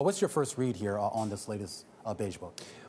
What's your first read here on this latest uh?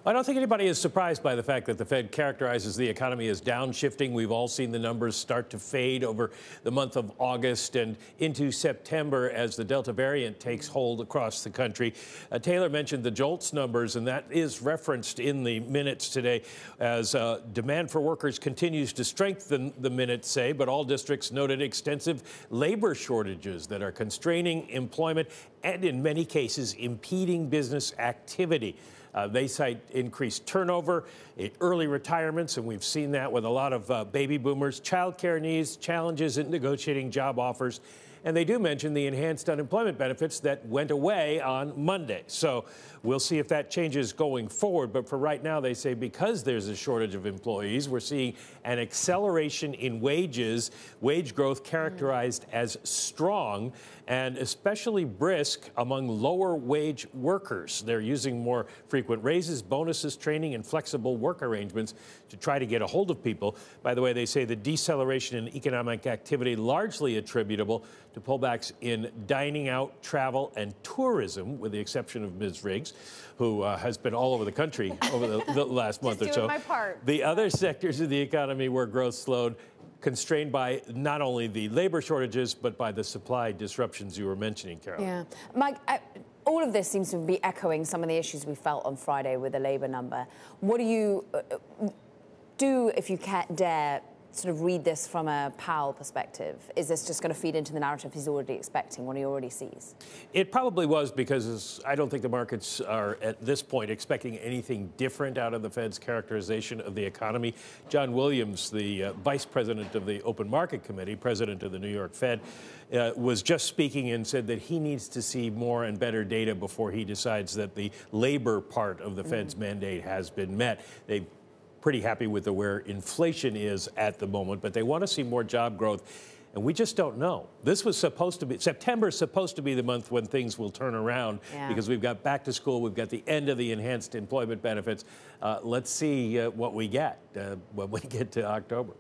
I don't think anybody is surprised by the fact that the Fed characterizes the economy as downshifting. We've all seen the numbers start to fade over the month of August and into September as the Delta variant takes hold across the country. Uh, Taylor mentioned the JOLTS numbers, and that is referenced in the minutes today as uh, demand for workers continues to strengthen, the minutes say, but all districts noted extensive labor shortages that are constraining employment and, in many cases, impeding business activity. Uh, they cite increased turnover, early retirements, and we've seen that with a lot of uh, baby boomers, child care needs, challenges in negotiating job offers. And they do mention the enhanced unemployment benefits that went away on Monday. So we'll see if that changes going forward. But for right now, they say because there's a shortage of employees, we're seeing an acceleration in wages, wage growth characterized as strong and especially brisk among lower wage workers. They're using more frequent raises, bonuses, training, and flexible work arrangements to try to get a hold of people. By the way, they say the deceleration in economic activity largely attributable to pullbacks in dining out, travel, and tourism, with the exception of Ms. Riggs, who uh, has been all over the country over the, the last month or so. My part. The other sectors of the economy where growth slowed constrained by not only the labor shortages, but by the supply disruptions you were mentioning, Carol. Yeah. Mike, I, all of this seems to be echoing some of the issues we felt on Friday with the labor number. What do you uh, uh do, if you can't dare, sort of read this from a Powell perspective? Is this just going to feed into the narrative he's already expecting, what he already sees? It probably was because I don't think the markets are at this point expecting anything different out of the Fed's characterization of the economy. John Williams, the uh, vice president of the Open Market Committee, president of the New York Fed, uh, was just speaking and said that he needs to see more and better data before he decides that the labor part of the Fed's mm. mandate has been met. They pretty happy with the, where inflation is at the moment, but they want to see more job growth. And we just don't know. This was supposed to be, September is supposed to be the month when things will turn around yeah. because we've got back to school, we've got the end of the enhanced employment benefits. Uh, let's see uh, what we get uh, when we get to October.